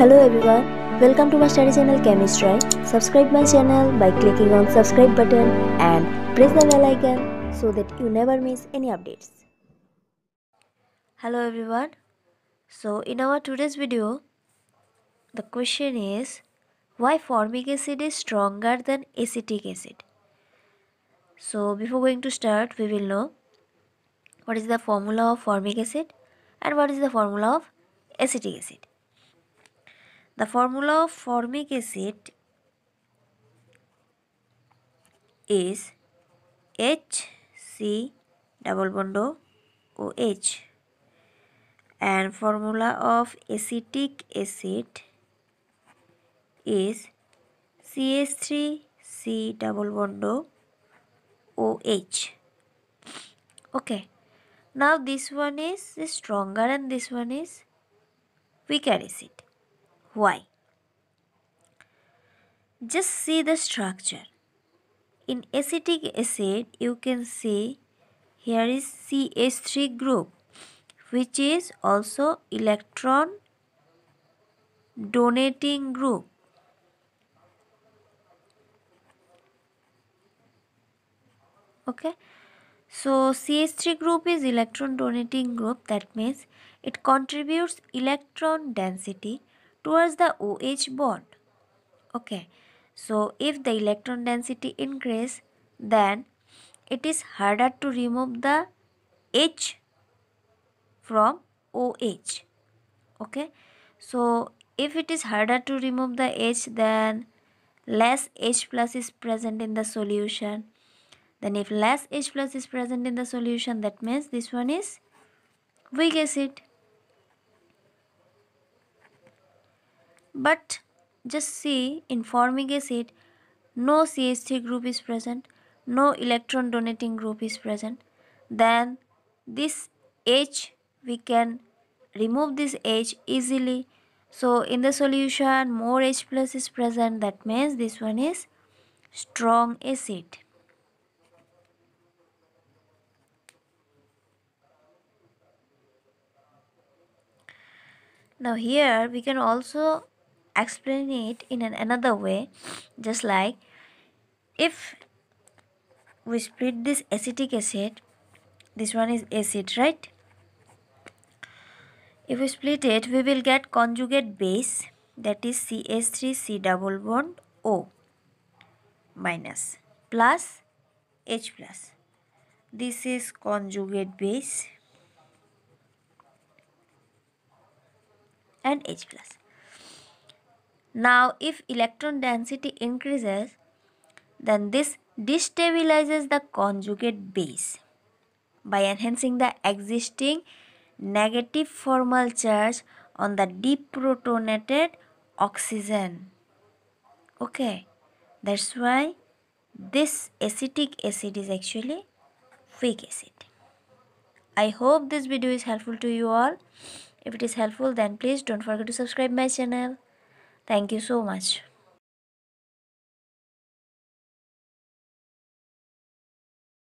Hello everyone, welcome to my study channel Chemistry. Subscribe my channel by clicking on subscribe button and press the bell icon so that you never miss any updates. Hello everyone. So in our today's video, the question is why formic acid is stronger than acetic acid. So before going to start, we will know what is the formula of formic acid and what is the formula of acetic acid. The formula of formic acid is HC double bond OH and formula of acetic acid is CH3C double bond OH. Okay. Now this one is stronger and this one is weaker acid. Why? Just see the structure. In acetic acid, you can see here is CH3 group which is also electron donating group. Okay. So CH3 group is electron donating group that means it contributes electron density towards the OH bond. Okay, so if the electron density increase, then it is harder to remove the H from OH. Okay, so if it is harder to remove the H, then less H plus is present in the solution. Then if less H plus is present in the solution, that means this one is weak acid. But just see in formic acid no CH3 group is present no electron donating group is present. Then this H we can remove this H easily. So in the solution more H plus is present. That means this one is strong acid now here we can also explain it in an another way just like if we split this acetic acid this one is acid right? If we split it we will get conjugate base that is CH3 C double bond O minus plus H plus. This is conjugate base and H plus now, if electron density increases, then this destabilizes the conjugate base by enhancing the existing negative formal charge on the deprotonated oxygen. Okay, that's why this acetic acid is actually weak acid. I hope this video is helpful to you all. If it is helpful then please don't forget to subscribe my channel. Thank you so much.